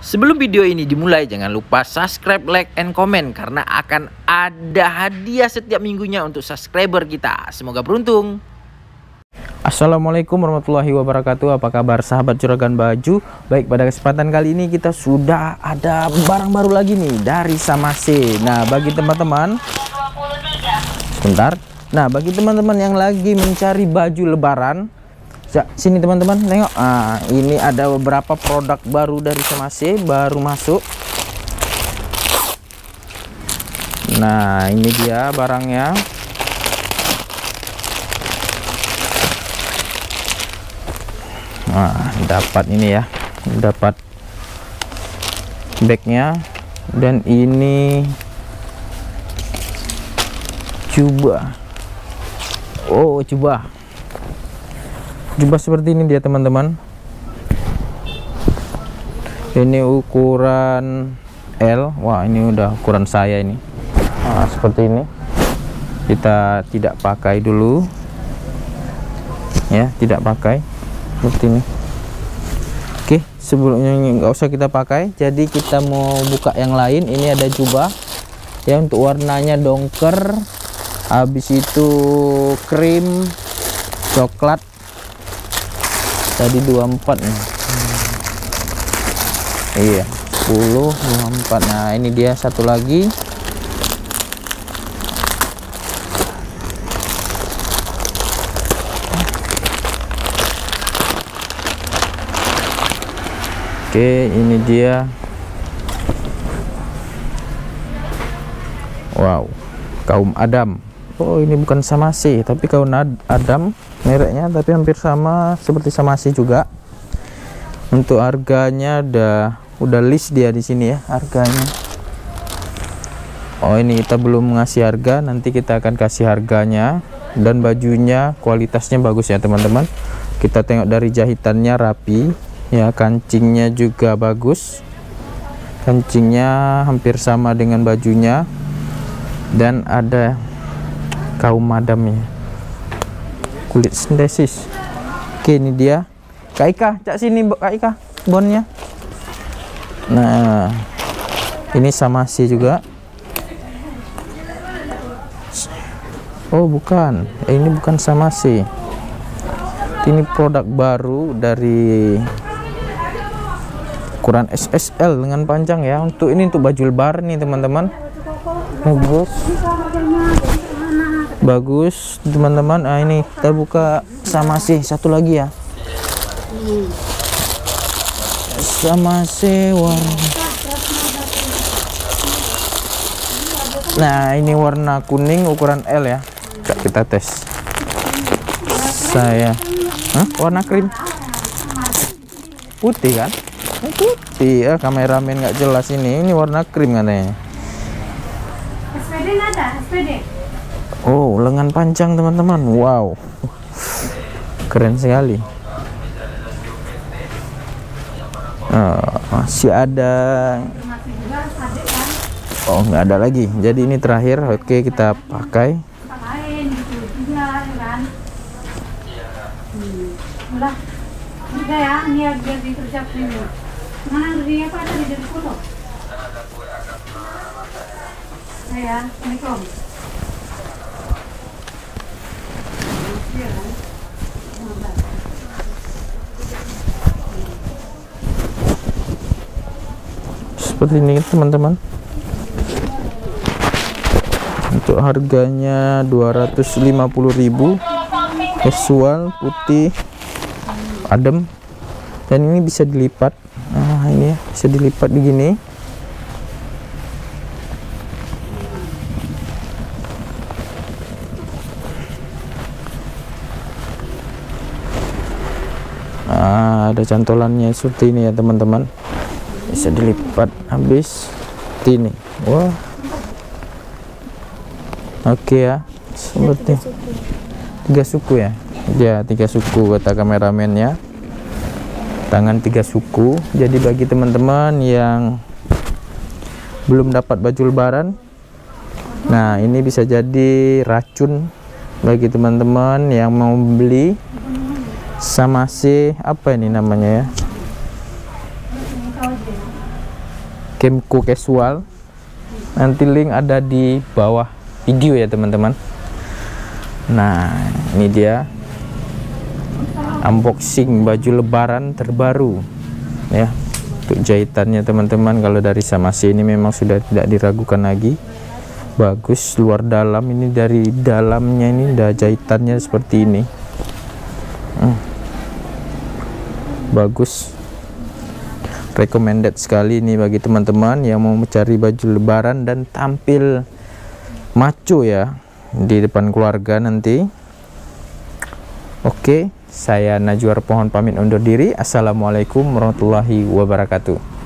Sebelum video ini dimulai, jangan lupa subscribe, like, and comment karena akan ada hadiah setiap minggunya untuk subscriber kita. Semoga beruntung. Assalamualaikum warahmatullahi wabarakatuh Apa kabar sahabat juragan baju Baik pada kesempatan kali ini kita sudah ada barang baru lagi nih Dari Samase Nah bagi teman-teman Sebentar Nah bagi teman-teman yang lagi mencari baju lebaran sini teman-teman tengok. Ah ini ada beberapa produk baru dari Semase baru masuk. Nah ini dia barangnya. Nah dapat ini ya dapat bagnya dan ini coba oh coba jubah seperti ini dia teman-teman. Ini ukuran L. Wah ini udah ukuran saya ini. Nah, seperti ini. Kita tidak pakai dulu. Ya tidak pakai. Seperti ini. Oke sebelumnya nggak usah kita pakai. Jadi kita mau buka yang lain. Ini ada jubah. Ya untuk warnanya dongker. Habis itu krim coklat tadi 24 nih hmm. iya 10 24 nah ini dia satu lagi. Oke ini dia. Wow kaum Adam. Oh ini bukan sama sih tapi kaum Adam mereknya tapi hampir sama seperti sama sih juga. Untuk harganya udah udah list dia di sini ya harganya. Oh ini kita belum ngasih harga nanti kita akan kasih harganya. Dan bajunya kualitasnya bagus ya teman-teman. Kita tengok dari jahitannya rapi ya kancingnya juga bagus. Kancingnya hampir sama dengan bajunya. Dan ada kaum madamnya kulit sintesis. Oke ini dia. Kak Ika cak sini Kak Ika bonnya. Nah ini sama si juga. Oh bukan. Eh, ini bukan sama si. Ini produk baru dari ukuran SSL dengan panjang ya. Untuk ini untuk baju lebaran nih teman-teman. Bagus bagus teman-teman. Ah ini kita buka sama sih satu lagi ya. Sama sih warna. Nah ini warna kuning ukuran L ya. Kita tes. Saya. Hah? warna krim? Putih kan? Putih. Ya kameramen nggak jelas ini. Ini warna krim katanya. SPD ada SPD Oh, lengan panjang teman-teman. Wow. Keren sekali. Oh, masih ada. Oh, nggak ada lagi. Jadi ini terakhir. Oke, kita pakai. ya, ini biar diterjak Mana dia apa tadi dari foto? Saya, Assalamualaikum. Seperti ini teman-teman. Untuk harganya 250.000 casual putih adem. Dan ini bisa dilipat. Nah ini ya bisa dilipat begini nah, ada cantolannya seperti ini ya teman-teman bisa dilipat habis. Ini. Wah. Oke ya. Seperti tiga suku ya? Ya tiga suku kata kameramennya tangan tiga suku. Jadi bagi teman-teman yang belum dapat baju lebaran nah ini bisa jadi racun bagi teman-teman yang mau beli sama si apa ini namanya ya Kemko casual. Nanti link ada di bawah video ya teman-teman. Nah ini dia. Unboxing baju lebaran terbaru ya. Untuk jahitannya teman-teman kalau dari Samasi ini memang sudah tidak diragukan lagi. Bagus luar dalam. Ini dari dalamnya ini udah jahitannya seperti ini. Hmm. bagus recommended sekali ini bagi teman-teman yang mau mencari baju lebaran dan tampil maco ya di depan keluarga nanti. Oke saya Najwa pohon pamit undur diri. Assalamualaikum warahmatullahi wabarakatuh